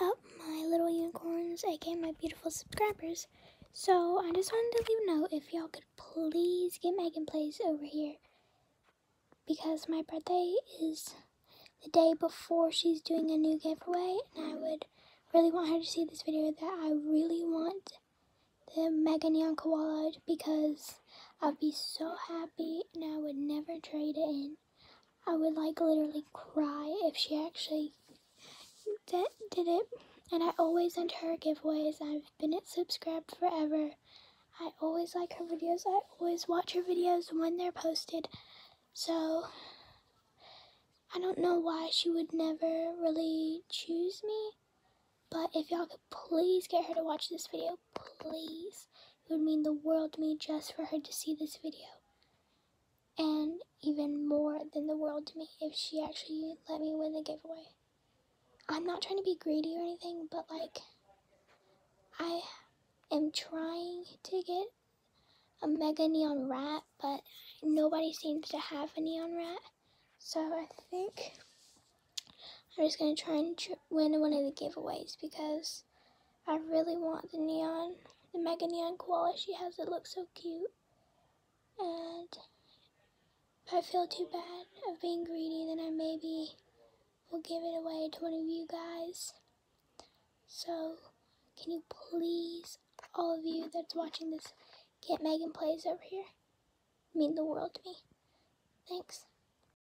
up, my little unicorns, aka my beautiful subscribers? So, I just wanted to leave a note if y'all could please get Megan Plays over here. Because my birthday is the day before she's doing a new giveaway, and I would really want her to see this video that I really want the Mega Neon Koala because I'd be so happy and I would never trade it in. I would like literally cry if she actually did, did it. And I always enter her giveaways. I've been subscribed forever. I always like her videos. I always watch her videos when they're posted. So I don't know why she would never really choose me. But if y'all could please get her to watch this video, please. It would mean the world to me just for her to see this video. And even more than the world to me if she actually let me win the giveaway. I'm not trying to be greedy or anything, but like, I am trying to get a mega neon rat, but nobody seems to have a neon rat. So I think I'm just going to try and tr win one of the giveaways because I really want the neon, the mega neon koala she has. It looks so cute. And if I feel too bad of being greedy, then I maybe will give it away to one of you guys. So, can you please, all of you that's watching this, get Megan Plays over here? mean the world to me. Thanks.